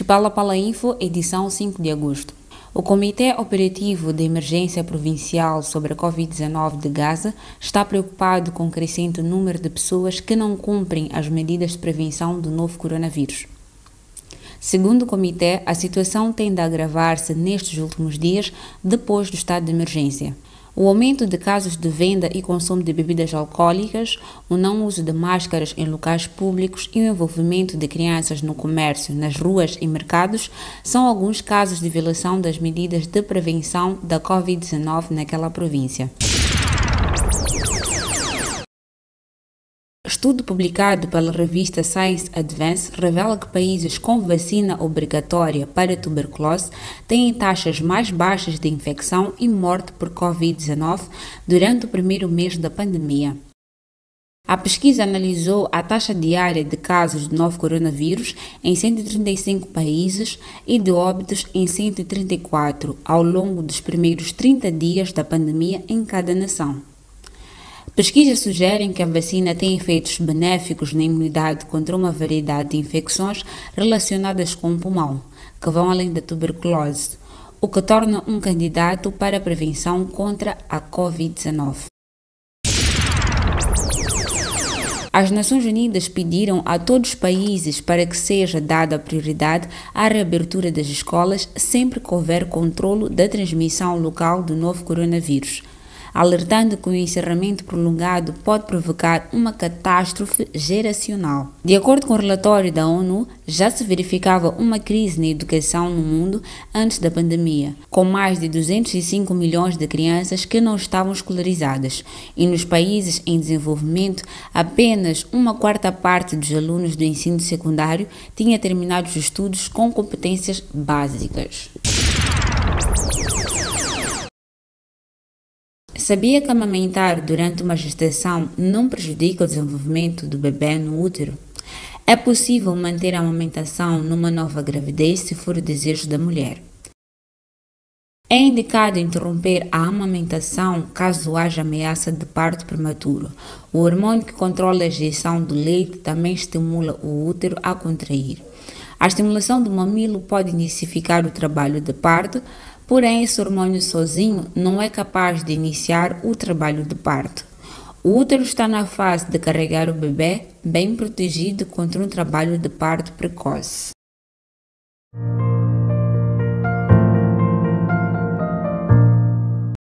Chipala Pala Info, edição 5 de agosto. O Comitê Operativo de Emergência Provincial sobre a Covid-19 de Gaza está preocupado com o crescente número de pessoas que não cumprem as medidas de prevenção do novo coronavírus. Segundo o comitê, a situação tende a agravar-se nestes últimos dias depois do estado de emergência. O aumento de casos de venda e consumo de bebidas alcoólicas, o não uso de máscaras em locais públicos e o envolvimento de crianças no comércio, nas ruas e mercados são alguns casos de violação das medidas de prevenção da Covid-19 naquela província. Estudo publicado pela revista Science Advance revela que países com vacina obrigatória para tuberculose têm taxas mais baixas de infecção e morte por Covid-19 durante o primeiro mês da pandemia. A pesquisa analisou a taxa diária de casos de novo coronavírus em 135 países e de óbitos em 134 ao longo dos primeiros 30 dias da pandemia em cada nação. Pesquisas sugerem que a vacina tem efeitos benéficos na imunidade contra uma variedade de infecções relacionadas com o pulmão, que vão além da tuberculose, o que torna um candidato para a prevenção contra a Covid-19. As Nações Unidas pediram a todos os países para que seja dada prioridade à reabertura das escolas sempre que houver controlo da transmissão local do novo coronavírus alertando que o encerramento prolongado pode provocar uma catástrofe geracional. De acordo com o relatório da ONU, já se verificava uma crise na educação no mundo antes da pandemia, com mais de 205 milhões de crianças que não estavam escolarizadas, e nos países em desenvolvimento, apenas uma quarta parte dos alunos do ensino secundário tinha terminado os estudos com competências básicas. Sabia que amamentar durante uma gestação não prejudica o desenvolvimento do bebê no útero? É possível manter a amamentação numa nova gravidez se for o desejo da mulher. É indicado interromper a amamentação caso haja ameaça de parto prematuro. O hormônio que controla a ejeção do leite também estimula o útero a contrair. A estimulação do mamilo pode intensificar o trabalho de parto, Porém, esse hormônio sozinho não é capaz de iniciar o trabalho de parto. O útero está na fase de carregar o bebê, bem protegido contra um trabalho de parto precoce.